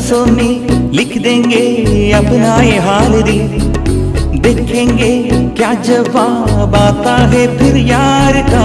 लफ्जों में लिख देंगे अपना ये हाल दिल देखेंगे क्या जवाब आता है फिर यार का।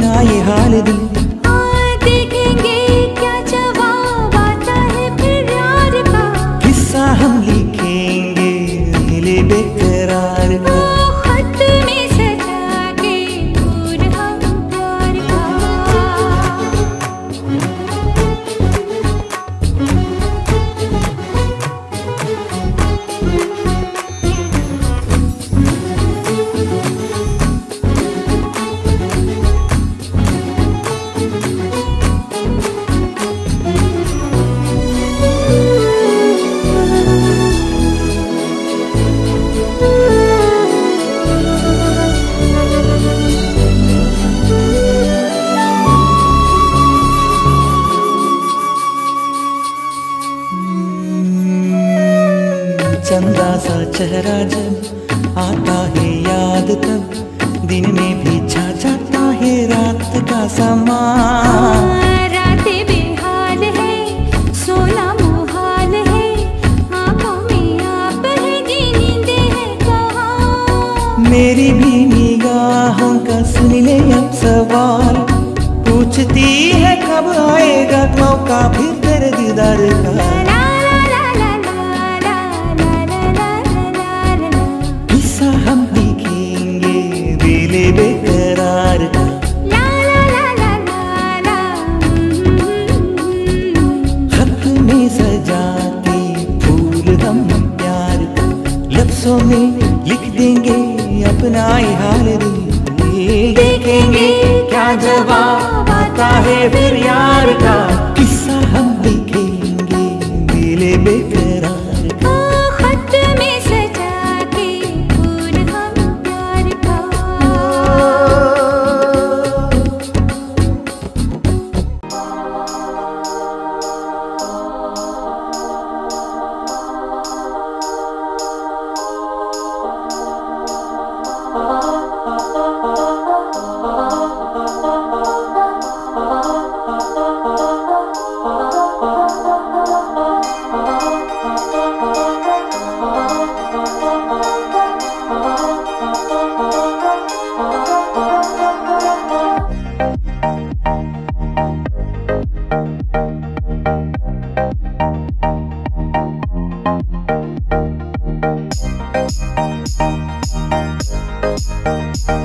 நாயே ಹಾಲದಿ चेहरा जब आता है याद तब दिन में भी छा जाता है रात का समा रातें बेहाल है सोना मुहाल है आँखों में आप है जी है कहाँ? मेरी भी निगाहों का सुन ले अब सवाल। पूछती है कब आएगा मौका फिर तेरे दीदार का। लफ्जों में लिख देंगे अपना हाल देखेंगे क्या जवाब आता है फिर यार का। Música